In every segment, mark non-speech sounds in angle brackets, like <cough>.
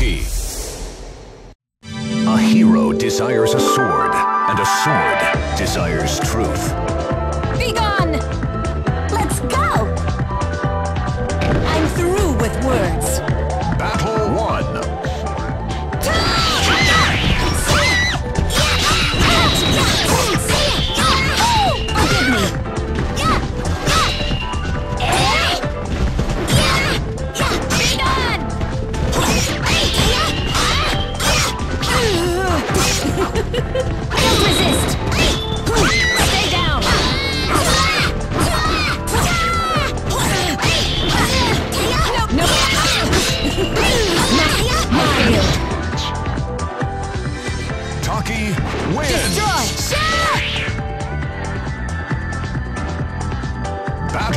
Milwaukee. A hero desires a sword, and a sword desires truth. Be gone! Let's go! I'm through with words.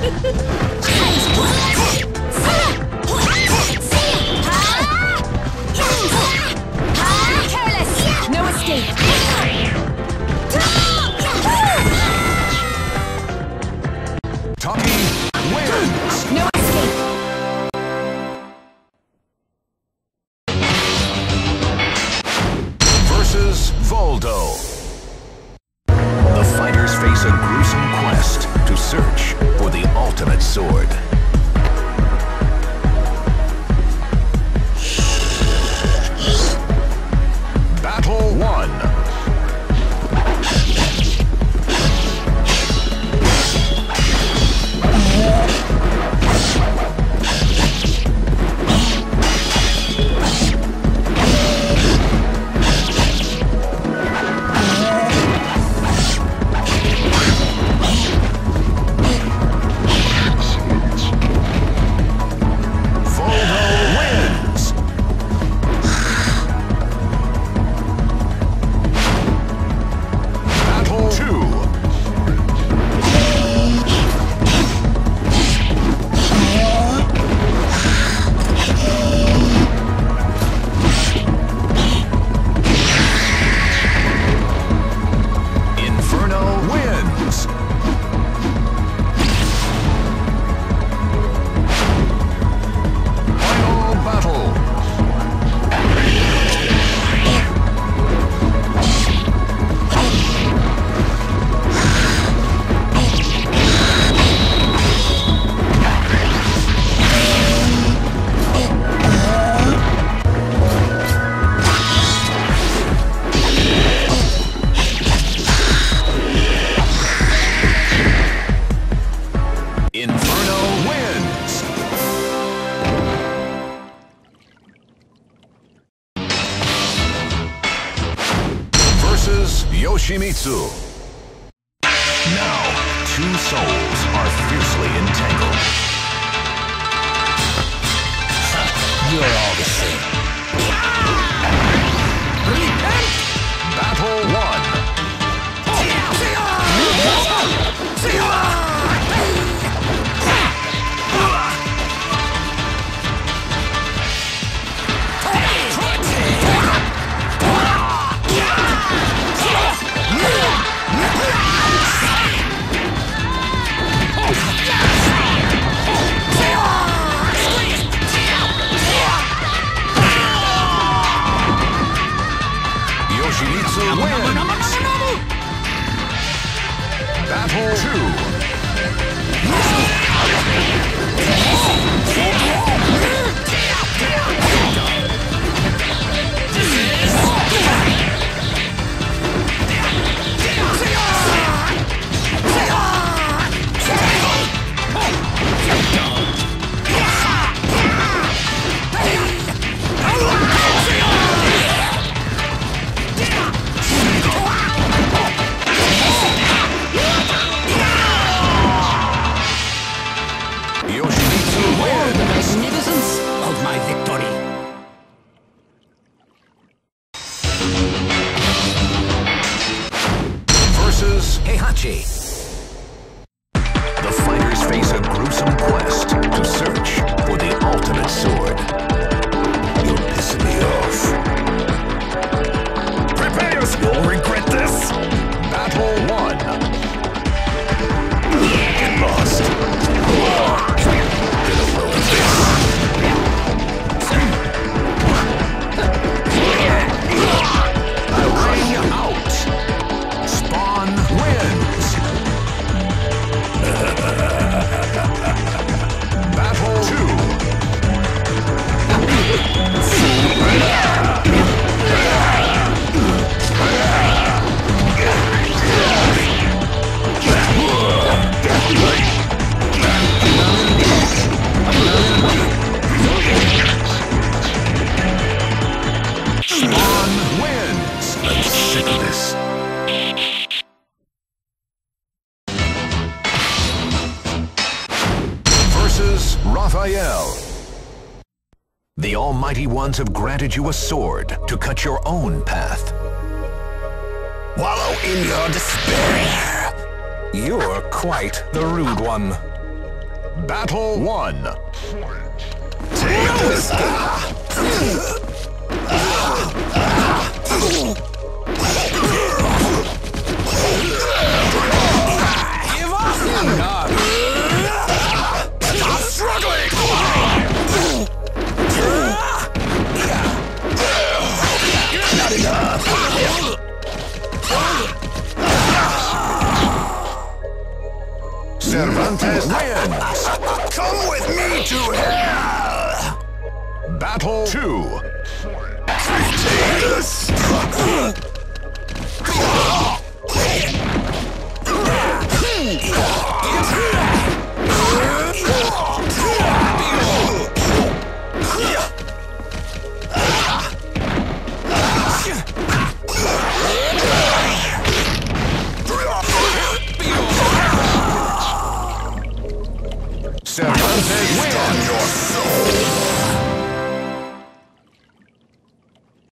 Ha ha ha! Shimizu. Now, two souls are fiercely entangled. <laughs> You're all the same. win. Battle 2. technology. The Almighty Ones have granted you a sword to cut your own path. Wallow in your despair. You're quite the rude one. Battle 1. Take this. <laughs> <laughs> wins. Come with me to hell! Battle 2. Take this!